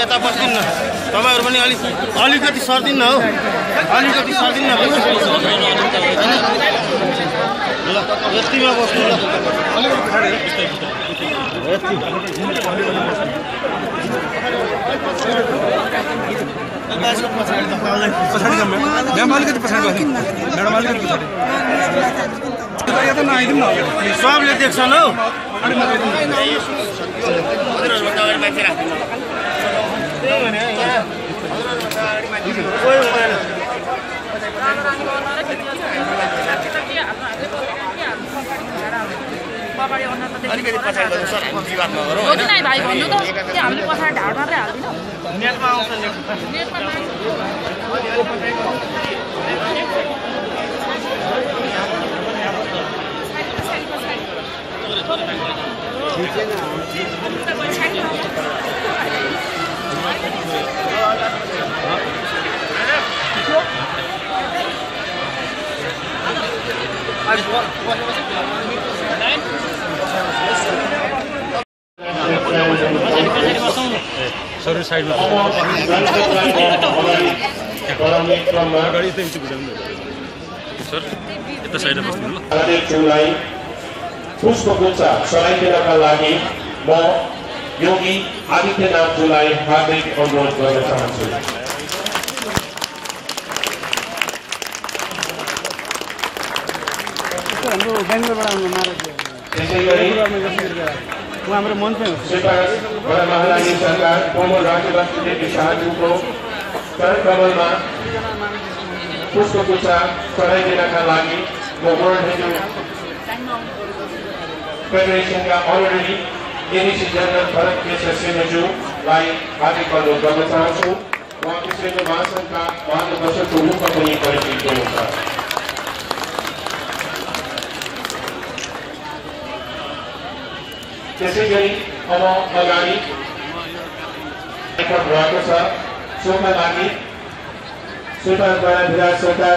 यता बस्दिन्न तपाईँहरू पनि अलिक अलिकति सर्दिन्न हौ। अलिकति सर्दिन्न ल यतिमा बस्नु ल। पछाडि जाऊँ म्याम म्याम अलिकति पछाडि। बस्नु म्याडम अलिकति पछाडि यता न सबले देख्छन् हौ अलिक मात्रै आइदिउँ न। हजुरहरूभन्दा अगाडि मान्छे राख्नु त्यही भने यहाँ हजुरहरूभन्दा अगाडि मान्छे कोही हुँदैन अलिकति पछाडि गर्नु सर विवाद नगरौँ भाइ भन्नु त त्यो हामीले पछाडि ढाड मात्रै हाल्दिनँ। नेटमा आउँछ नेटमा सर साइडमा सर यता साइडमा बस्नु ल पुष्पगुच्छ सराइदिनका लागि म योगी आदित्यनाथज्यूलाई हार्दिक अनुरोध गर्न चाहन्छु बेङ्गलोरबाट आउनु उहाँ हाम्रो हो पुष्पगुच्छ चढाइदिनका लागि म world Hindu फेडरेसनका honorary NAC general Bharat Keshar सिंहज्यूलाई हार्दिक अनुरोध गर्न चाहन्छु उहाँ विश्व महासङ्घका मार्गदर्शकको रूपमा पनि परिचित हुनुहुन्छ त्यसै गरी अब अगाडि रेकर्ड रहेको छ। सोका लागि सुल्तानद्वारा विराज सरकार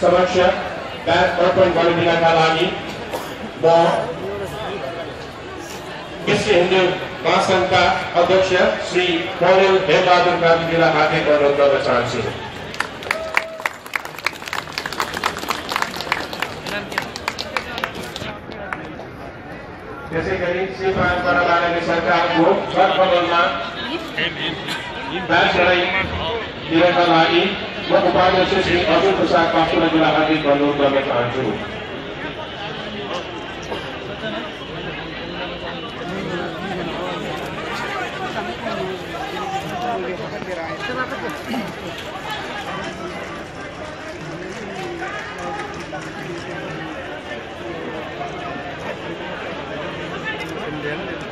समक्ष अर्पण गरिदिनका लागि म विश्व हिन्दू महासङ्घका अध्यक्ष श्री पौडेल गान्धीजीलाई हार्दिक अनुरोध गर्न चाहन्छु। त्यसै गरी श्री परम्परा माननीय सरकारको छलफलमा ब्याज दिनका लागि म उपाध्यक्ष श्री अजुल प्रसाद पास्टुलाई हार्दिक अनुरोध गर्न चाहन्छु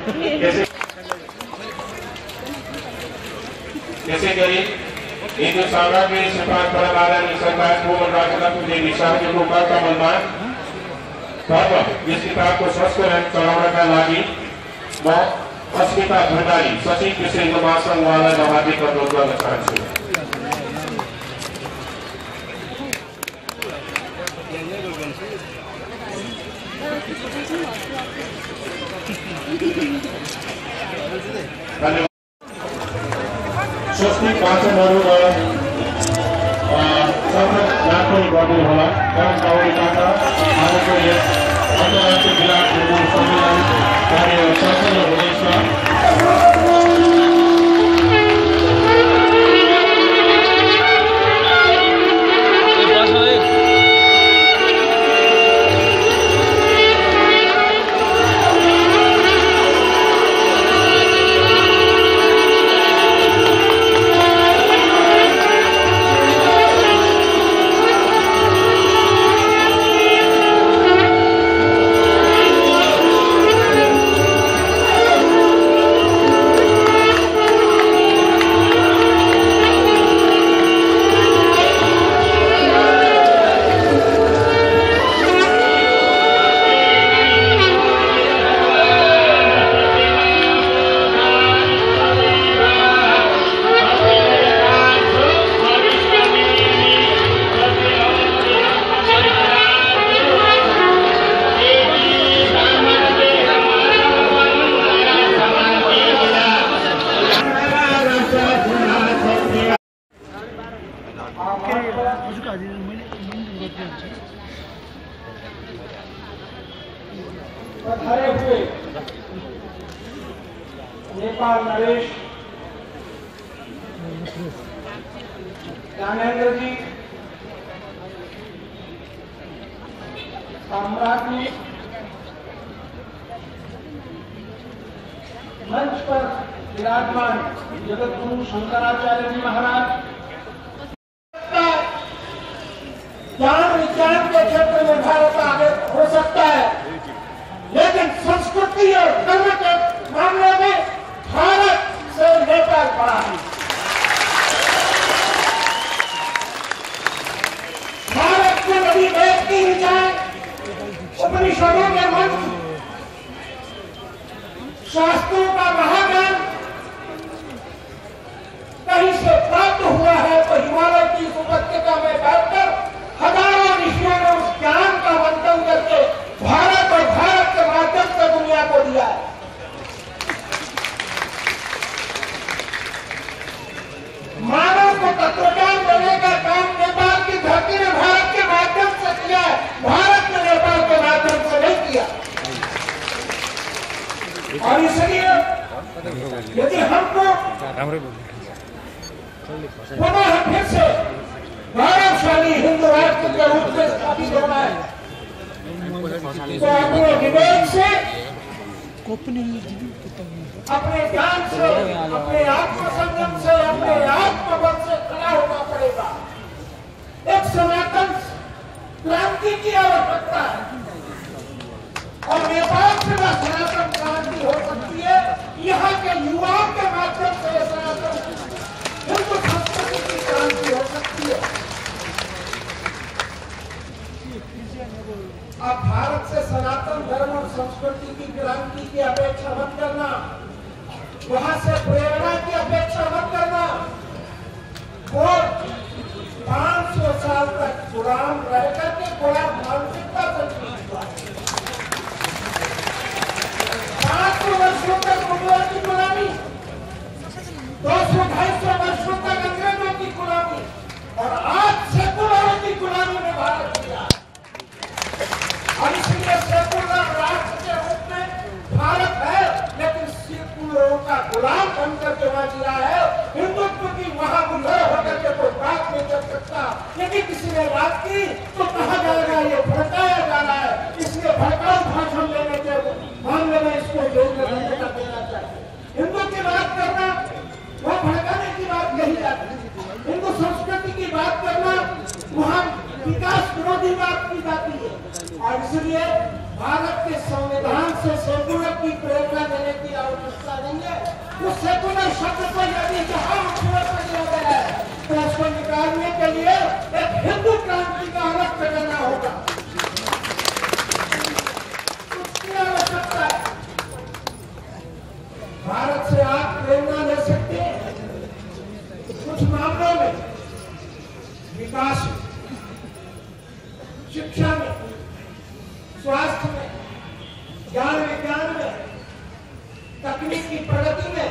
त्यसै त्यसै गरी हिन्दू साम्राज्य सरकार परमारानी सरकार कोमल राजलक्ष्मी देवी शाहजीको कर्तव्यमा धर्म यस किताबको संस्करण चलाउनका लागि म अस्मिता भण्डारी सचिव विषय महासङ्घ उहाँलाई म हार्दिक अनुरोध गर्न चाहन्छु स्वस्तिक वाचनहरू र सफल याद पनि गरिदिनु होला कारण अगाडिबाट आजको यस अन्तर्राष्ट्रिय विराट सम्मेलन कार्य सम्पन्न हुँदैछ नेपाल नरेश ज्ञानेन्द्र जी सम्राट जी मंच पर विराजमान जगत गुरु शंकराचार्य संस्कृति की क्रांति की अपेक्षा मत करना। वहाँ से प्रेरणा की अपेक्षा मत करना। वो 500 साल तक गुलाम रह करके गुलाम मानसिकता से पाँच सौ वर्षों तक मुगलों की गुलामी, दो सौ ढाई सौ वर्षों तक अंग्रेज़ों की गुलामी, और आज सेकुलरों की गुलामी में भारत किया राष्ट्र के रूप में भारत है लेकिन सेकुलरों बनकर के वहाँ जिया है हिंदुत्व की महाबुलर होकर के कोई बात नहीं कर सकता तो कहा जाएगा ये भड़काया जा रहा है इसलिए भड़काऊ भाषण लेने के मामले में इसको जेल देना चाहिए हिंदू की बात करना वो भड़काने की बात नहीं जाती हिंदू संस्कृति की बात करना, वहाँ विकास विरोधी बात की जाती है। और इसलिए भारत के संविधान से सेकुलर की प्रेरणा देने की आवश्यकता नहीं है। उस सेकुलर शब्द को यदि जहाँ उपयोग में गया है तो उसको निकालने के लिए एक हिंदू क्रांति का अलग प्रेरणा होगा। उसकी आवश्यकता भारत से आप प्रेरणा ले सकते कुछ मामलों में विकास, शिक्षा में स्वास्थ्य में, ज्ञान विज्ञान में, तकनीक की प्रगति में,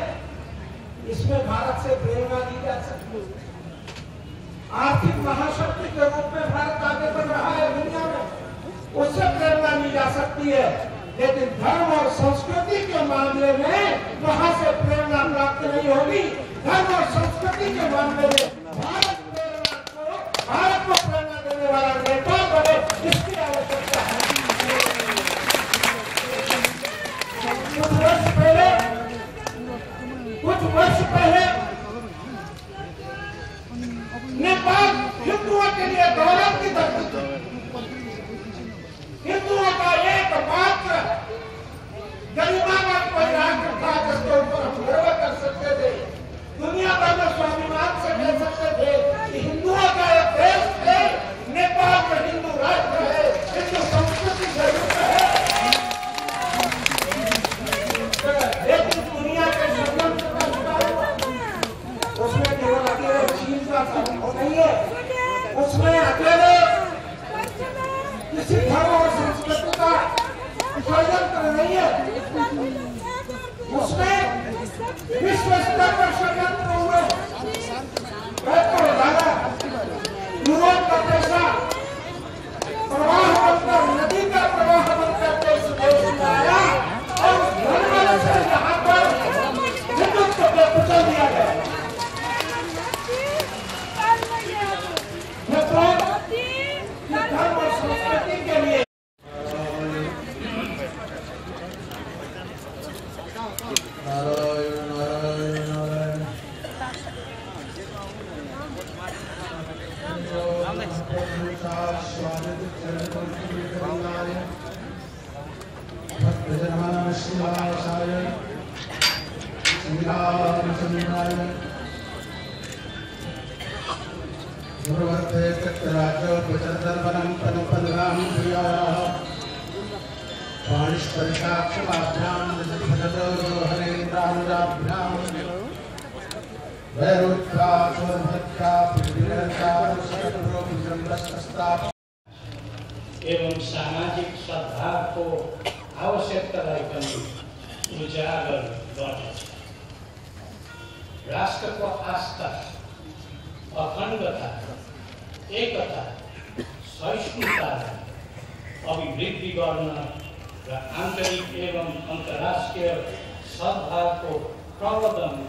इसमें भारत से प्रेरणा ली जा सकती है। आर्थिक महाशक्ति के रूप में भारत आगे बढ़ रहा है दुनिया में, उससे प्रेरणा ली जा सकती है। लेकिन धर्म और संस्कृति के मामले में वहाँ से प्रेरणा प्राप्त नहीं होगी। धर्म और संस्कृति के मामले में भारत प्रेरणा भारत को प्रेरणा देने वाला नेता बने, इसकी आवश्यकता है। Muito mais superior.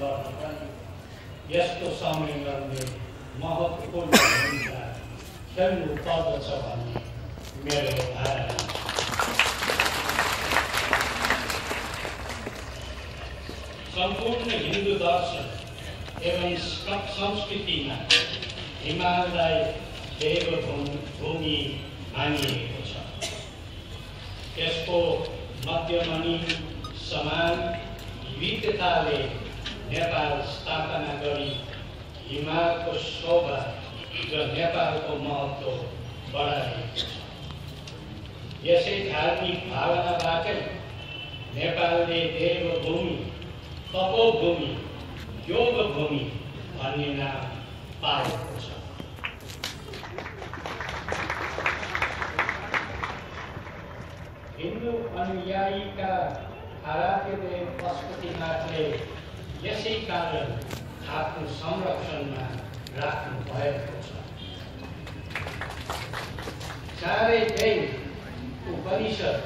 गर्न यस्तो सम्मेलनले महत्त्वपूर्ण भूमिका खेल्नु पर्दछ भन्ने मेरो धारणा सम्पूर्ण हिन्दू दर्शन एवं संस्कृतिमा हिमाललाई देवभूमि भूमि मानिएको छ यसको मध्यमणि समान विविधताले नेपाल स्थापना गरी हिमालको शोभा र नेपालको महत्त्व बढाएको छ यसै धार्मिक भावनाबाटै नेपालले देवभूमि तपोभूमि योगभूमि भन्ने नाम पाएको छ हिन्दू अनुयायीका आराध्यदेव पशुपतिनाथले यसै कारण आफ्नो संरक्षणमा राख्नु भएको छ। चारै वेद उपनिषद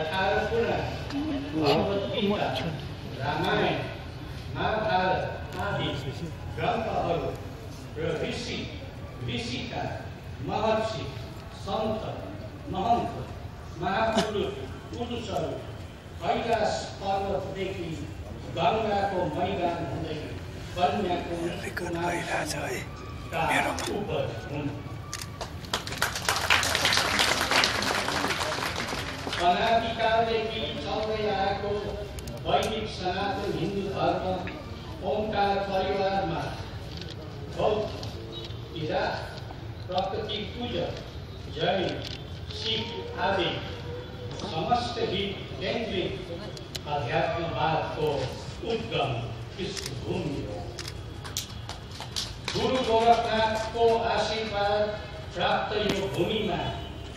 अठार गीता रामायण महाभारत आदि ग्रन्थहरू र ऋषि ऋषिका महर्षि सन्त महन्त महापुरुष पुरुषहरू कैलाश पर्वतदेखि गङ्गाको कन्याको अनादिकालदेखि चल्दै आएको वैदिक सनातन हिन्दू धर्म ओंकार परिवारमा बौद्ध प्रकृति पूजक जैन सिख आदि समस्त हित केन्द्रित अध्यात्मवादको उद्गम पृष्ठभूमि हो गुरु गोरखनाथको आशीर्वाद प्राप्त यो भूमिमा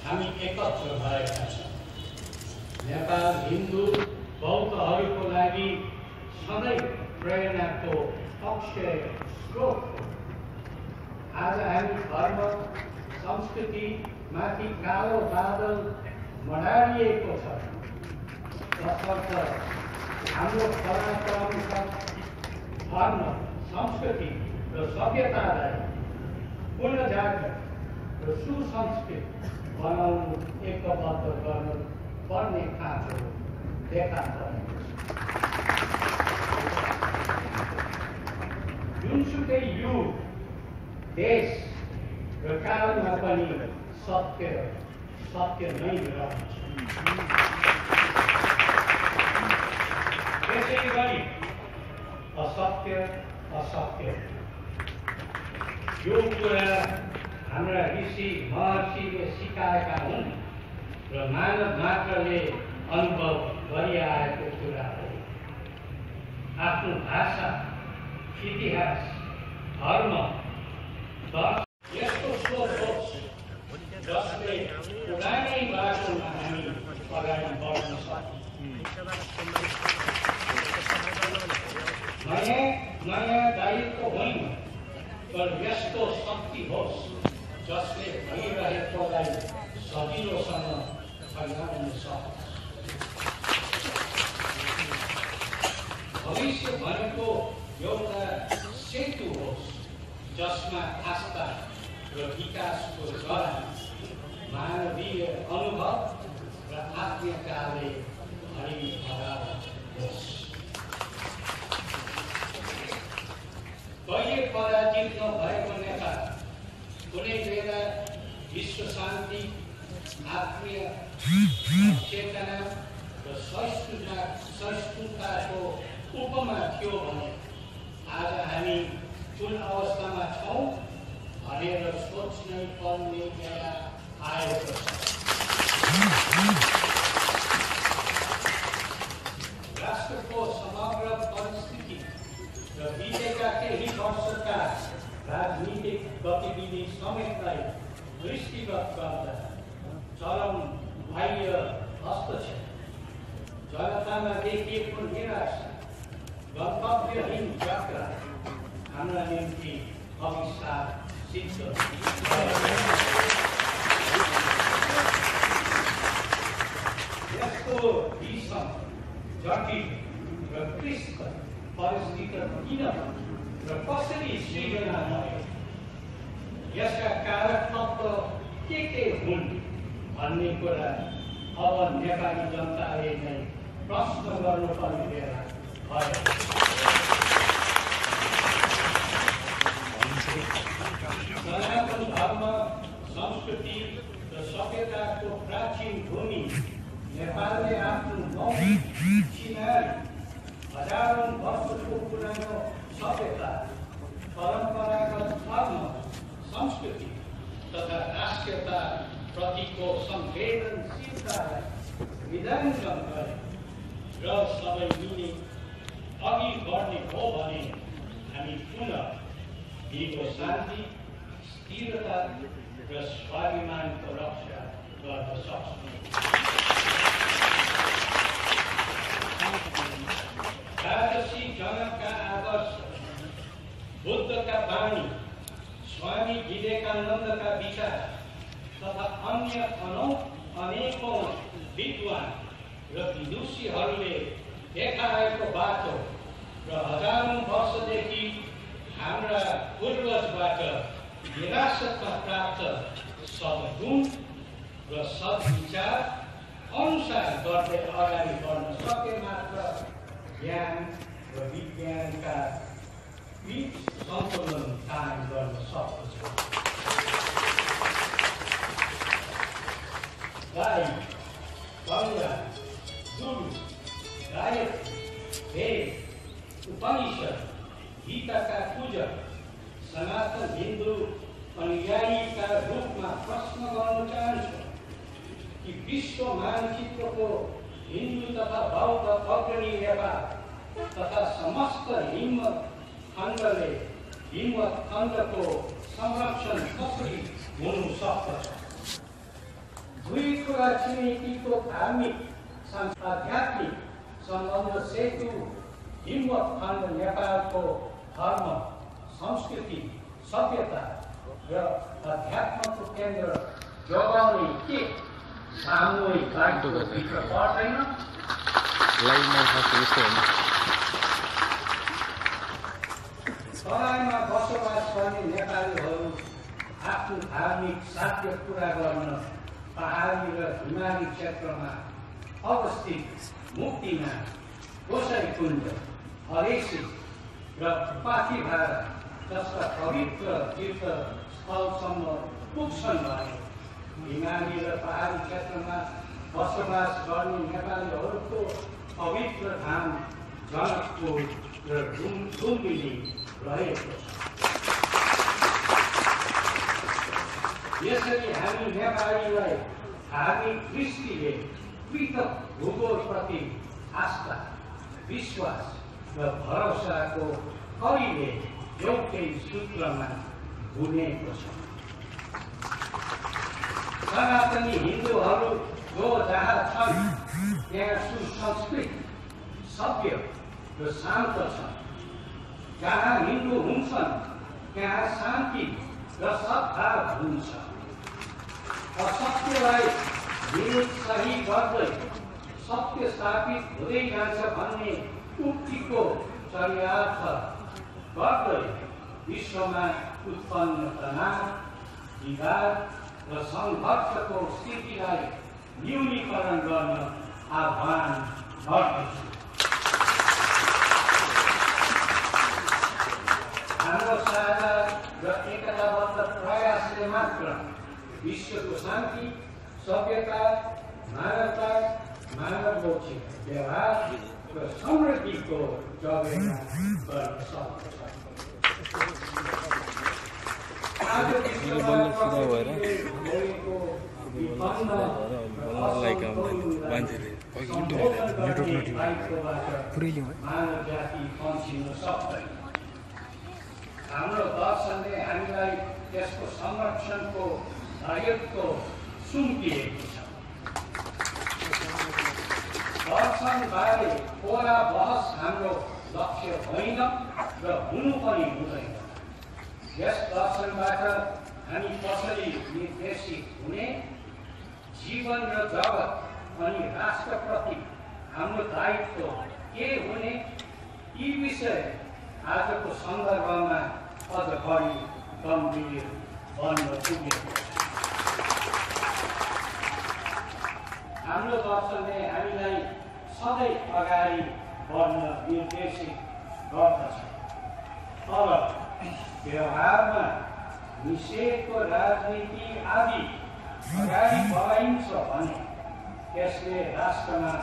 हामी एकत्र भएका छौँ नेपाल हिन्दू बौद्धहरूको लागि सधैँ प्रेरणाको अक्षय स्रोत हो आज हामी धर्म संस्कृति माथि कालो बादल मडारिएको छ तसर्थ हाम्रो पराक्रम धर्म संस्कृति र सभ्यतालाई पुनः जागृत र सुसंस्कृत बनाउनु एकबद्ध गर्नु पर्ने खाँचो देखा परेको छ जुनसुकै युग देश र कालमा पनि सत्य सत्य नै रहन्छ त्यसै गरी असत्य असत्य यो कुरा हाम्रा ऋषि महर्षिले सिकाएका हुन् र मानव मात्रले अनुभव गरिआएको कुरा हो आफ्नो भाषा इतिहास धर्म दर्शन यस्तो सोच होस् जसले पुरानै बाटोमा हामी अगाडि बढ्न सक्छौँ नयाँ नयाँ दायित्व होइन तर यस्तो शक्ति होस् जसले भइरहेकोलाई सजिलोसँग फैलाउन सक्छ भविष्य भनेको एउटा सेतु होस् जसमा आस्था र विकासको जरा मानवीय अनुभव र आत्मीयताले भरि होस् कहिले पराजित नभएको नेता कुनै बेला विश्व शान्ति आत्मीय चेतना र सहिष्णुता सहिष्णुताको उपमा थियो भने आज हामी कुन अवस्थामा छौँ भनेर सोच्नै पर्ने बेला आएको छ राष्ट्रको समग्र परिस्थिति र बितेका केही वर्षका राजनीतिक गतिविधि समेतलाई दृष्टिगत गर्दा चरम बाह्य हस्तक्षेप जनतामा देखिएको निराशा गन्तव्यहीन यात्रा हाम्रा निम्ति अभिशाप सिद्ध यस्तो विषम जटिल र क्लिष्ट परिस्थिति किन र कसरी सृजना भयो यसका कारक तत्व के के हुन् भन्ने कुरा अब नेपाली जनताले नै प्रश्न गर्नुपर्ने बेला भयो सनातन धर्म संस्कृति र सभ्यताको प्राचीन भूमि नेपालले आफ्नो मौलिक चिनारी हजारौँ वर्षको पुरानो सभ्यता परम्परागत धर्म संस्कृति तथा राष्ट्रियता प्रतिको संवेदनशीलतालाई विधाङ्कन गरे र सबै मिले अघि बढ्ने हो भने हामी पुनः दिगो शान्ति स्थिरता र स्वाभिमानको रक्षा गर्न सक्छौँ स्वामी विवेकानन्दका विचार तथा अन्य अनौ अनेकौँ विद्वान र विदुषीहरूले देखाएको बाटो र हजारौँ वर्षदेखि हाम्रा पूर्वजबाट विरासतमा प्राप्त सद्गुण र सद्विचार अनुसार गर्दै अगाडि बढ्न सके मात्र ज्ञान र विज्ञानका बिच सन्तुलन times going to salt. धार्मिक साध्य पुरा गर्न पहाडी र हिमाली क्षेत्रमा अवस्थित मुक्तिमा गोसाइकुण्ड हरेसी र पाथिभारा जस्ता पवित्र तीर्थ स्थलसम्म पुग्छन् भने हिमाली र पहाडी क्षेत्रमा बसोबास गर्ने नेपालीहरूको पवित्र धाम जनकपुर र डुम डुम्बिनी रहेको छ। यसरी हामी नेपालीलाई धार्मिक दृष्टिले पृथक भूगोलप्रति आस्था विश्वास र भरोसाको कहिले एउटै सूत्रमा बुनेको छ। सनातनी हिन्दूहरू जो जहाँ छन् त्यहाँ सुसंस्कृत सभ्य र शान्त छन्। जहाँ हिन्दू हुन्छन् त्यहाँ शान्ति र सद्भाव हुन्छ। असत्यलाई विरोध सही गर्दै सत्य स्थापित हुँदै जान्छ भन्ने उक्तिको चर्यार्थ गर्दै विश्वमा उत्पन्न तनाव विवाद र सङ्घर्षको स्थितिलाई न्यूनीकरण गर्न आह्वान गर्दछु हाम्रो साझा र एकताबद्ध प्रयासले मात्र विश्वको शान्ति सभ्यता मानवता मानव लक्षित व्यवहार र समृद्धिको हाम्रो दर्शनले हामीलाई त्यसको संरक्षणको दायित्व सुम्पिएको छ दर्शनबारे कोरा बहस हाम्रो लक्ष्य होइन र हुनु पनि हुँदैन यस दर्शनबाट हामी कसरी निर्देशित हुने जीवन र जगत अनि राष्ट्रप्रति हाम्रो दायित्व के हुने यी विषय आजको सन्दर्भमा अझ बढी गम्भीर बन्न पुगेको हाम्रो दर्शनले हामीलाई सधैँ अगाडि बढ्न निर्देशित गर्दछ। तर व्यवहारमा निषेधको राजनीति आदि अगाडि बढाइन्छ भने त्यसले राष्ट्रमा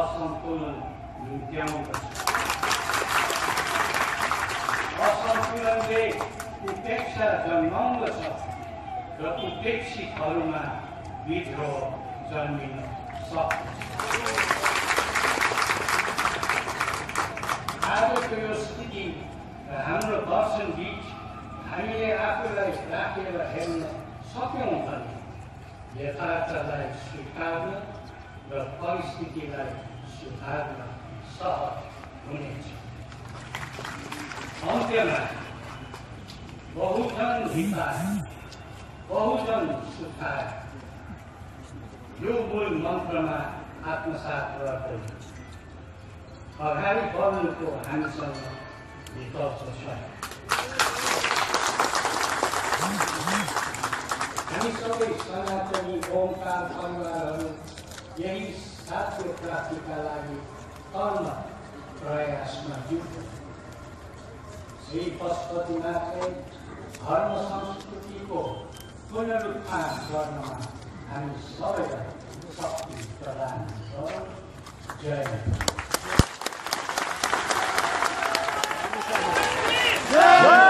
असन्तुलन निम्त्याउँदछ। असन्तुलनले उपेक्षा जन्माउँदछ। र उपेक्षितहरूमा विद्रोह जन्मिन सक्दछ आजको यो स्थिति हाम्रो दर्शन बिच हामीले आफूलाई राखेर हेर्न सक्यौँ भने यथार्थलाई स्वीकार्न र परिस्थितिलाई सुधार्न सहज हुनेछ अन्त्यमा बहुजन हिताय बहुजन सुखाय यो मूल मन्त्रमा आत्मसात गर्दै अगाडि बढ्नुको हामीसँग विकल्प छ हामी सबै सनातनी ओमकार परिवारहरू यही साध्य प्राप्तिका लागि कर्म प्रयासमा जुट्छौँ श्री पशुपतिनाथले धर्म संस्कृतिको पुनरुत्थान गर्नमा and solid property for land. So, Jay. Jay!